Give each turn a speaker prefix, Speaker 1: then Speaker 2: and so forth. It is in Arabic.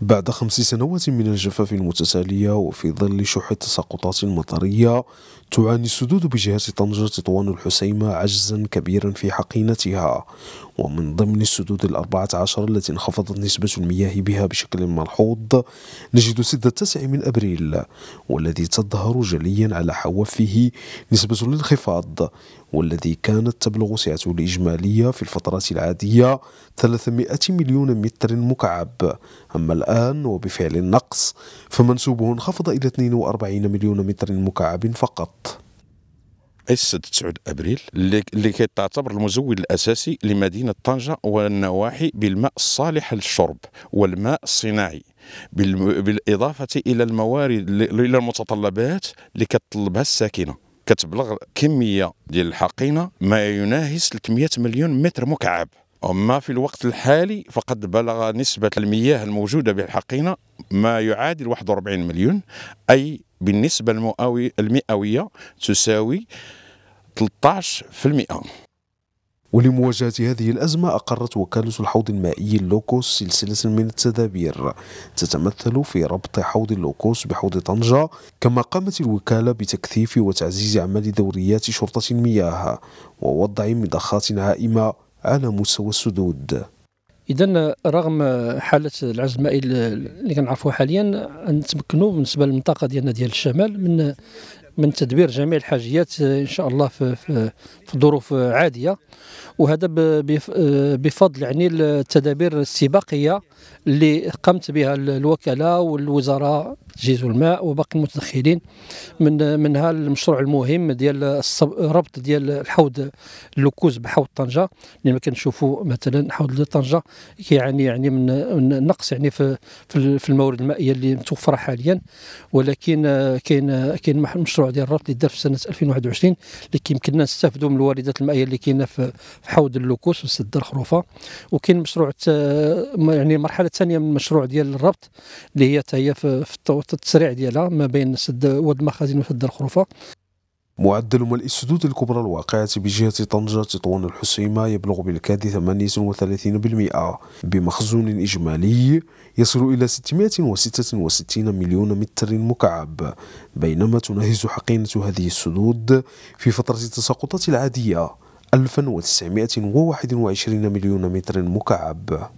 Speaker 1: بعد خمس سنوات من الجفاف المتتالية وفي ظل شح التساقطات المطرية تعاني السدود بجهة طنجة تطوان الحسيمة عجزا كبيرا في حقينتها. ومن ضمن السدود الأربعة عشر التي انخفضت نسبة المياه بها بشكل ملحوظ نجد سد التاسع من أبريل والذي تظهر جليا على حوافه نسبة الانخفاض والذي كانت تبلغ سعته الإجمالية في الفترات العادية 300 مليون متر مكعب. أما الآن وبفعل النقص فمنسوبه انخفض إلى 42 مليون متر مكعب فقط.
Speaker 2: السد 9 أبريل اللي كتعتبر المزود الأساسي لمدينة طنجة والنواحي بالماء الصالح للشرب والماء الصناعي بالإضافة إلى الموارد إلى المتطلبات اللي كتطلبها الساكنة. كتبلغ كمية ديال الحقينه ما يناهز 300 مليون متر مكعب. أما في الوقت الحالي فقد بلغ نسبة المياه الموجودة بالحقينة ما يعادل 41 مليون أي بالنسبة المئوية تساوي 13%
Speaker 1: ولمواجهة هذه الأزمة أقرت وكالة الحوض المائي اللوكوس سلسلة من التدابير. تتمثل في ربط حوض اللوكوس بحوض طنجة كما قامت الوكالة بتكثيف وتعزيز أعمال دوريات شرطة المياه ووضع مضخات عائمة على مستوى السدود
Speaker 3: اذا رغم حالة العجز المائي اللي كنعرفوها حاليا نتمكنوا بالنسبة للمنطقة ديالنا ديال الشمال من من تدبير جميع الحاجيات إن شاء الله في في, في ظروف عادية. وهذا بفضل يعني التدابير السباقية اللي قامت بها الوكالة والوزاره تجهيز الماء وباقي المتدخلين من منها المشروع المهم ديال الربط ديال الحوض اللوكوز بحوض طنجة. اللي ما كنشوفوا مثلا حوض طنجه يعني يعني من نقص يعني في في الموارد المائية اللي متوفرة حاليا. ولكن كاين كاين مشروع ديال الربط اللي دار في سنة 2021 اللي كيمكننا نستافدوا من الواردات المائية اللي كاينة في حوض اللوكوس وسد الخروفة. وكاين مشروع يعني المرحله الثانية من المشروع ديال الربط اللي هي هي في, في التسريع ديالها ما بين سد واد المخازن وسد الخروفة.
Speaker 1: معدل ملء السدود الكبرى الواقعة بجهة طنجة تطوان الحسيمة يبلغ بالكاد 38% بمخزون إجمالي يصل إلى 666 مليون متر مكعب بينما تناهز حقينة هذه السدود في فترة التساقطات العادية 1921 مليون متر مكعب.